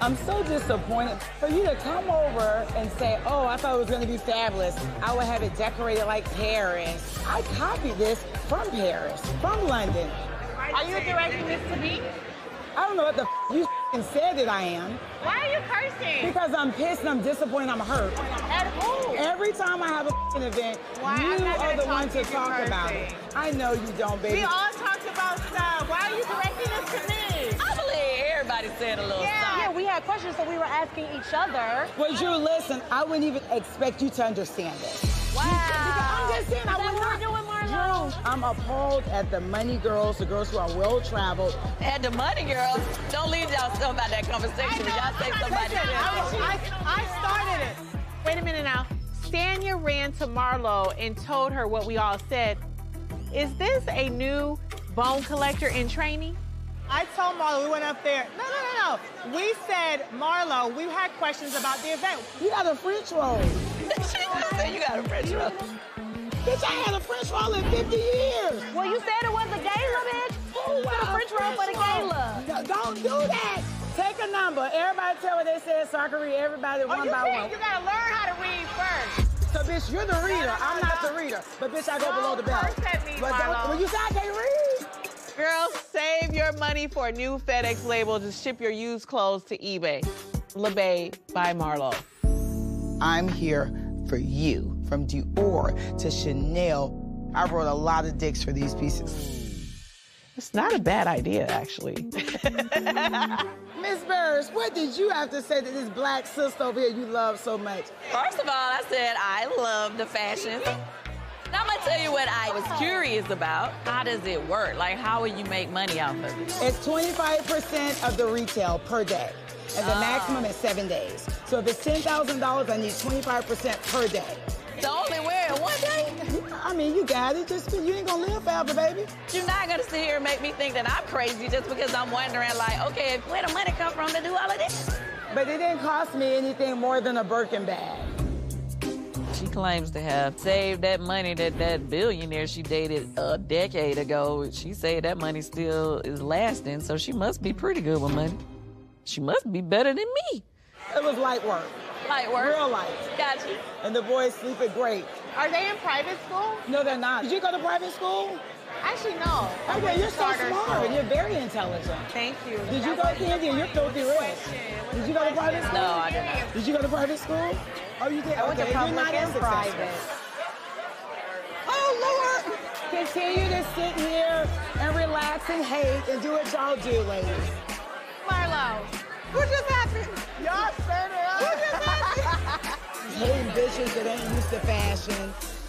I'm so disappointed for you to come over and say, oh, I thought it was going to be fabulous. I would have it decorated like Paris. I copied this from Paris, from London. Are you directing this to me? I don't know what the you said that I am. Why are you cursing? Because I'm pissed and I'm disappointed I'm hurt. At who? Every time I have a event, Why? you are the one to to talk about it. I know you don't, baby. We all talked about stuff. Why are you directing this to me? I believe everybody said a little Yeah. something. Yeah, we had questions, so we were asking each other. Well, Drew, listen, I wouldn't even expect you to understand this. Wow. I'm just saying, I Is that would not. we're doing, Marlo? Drew, I'm appalled at the money girls, the girls who are well traveled. And the money girls, don't leave y'all still about that conversation. Y'all say somebody Listen, I. I, I started it. Wait a minute now. Sanya ran to Marlo and told her what we all said. Is this a new bone collector in training? I told Marlo we went up there. No, no, no, no. We said, Marlo, we had questions about the event. You got a French roll. she just said you got a French roll. Bitch, I had a French roll in 50 years. Well, you said it was a gala, bitch. Oh, Put a French roll for the gala. No, don't do that. Take a number. Everybody tell what they said so I can read everybody Oh, one you by can't. one. You gotta learn how to read first. So, bitch, you're the reader. no, I'm not no. the reader. But, bitch, I go Don't below the belt. curse at me, but don't- Marlo. when you say I can't read, Girls, save your money for a new FedEx label to ship your used clothes to eBay. LeBay by Marlo. I'm here for you. From Dior to Chanel. I wrote a lot of dicks for these pieces. It's not a bad idea, actually. Miss Burruss, what did you have to say to this black sister over here you love so much? First of all, I said I love the fashion. Now I'm gonna tell you what I was curious about. How does it work? Like, how will you make money off of it? It's 25% of the retail per day. And the Oh. maximum is seven days. So if it's $10,000, I need 25% per day. To only wear it one day? I mean, you got it. Just you ain't gonna live forever, baby. You're not gonna sit here and make me think that I'm crazy just because I'm wondering, like, okay, where the money come from to do all of this? But it didn't cost me anything more than a Birkin bag. She claims to have saved that money that that billionaire she dated a decade ago. She said that money still is lasting, so she must be pretty good with money. She must be better than me. It was light work, Light work. real light. Got you. And the boys sleep it great. Are they in private school? No, they're not. Did you go to private school? Actually, no. Okay, you're so smart. school. You're very intelligent. Thank you. Did you go, to Kandi? You're filthy rich. Did you go to private school? No, I did not. Did you go to private school? Oh, you did? I went to public you're not and private. Oh, Lord. Continue to sit here and relax and hate and do what y'all do, ladies. Marlo. What just happened? Y'all stirred it up. What just happened? Hating bitches that ain't used to fashion.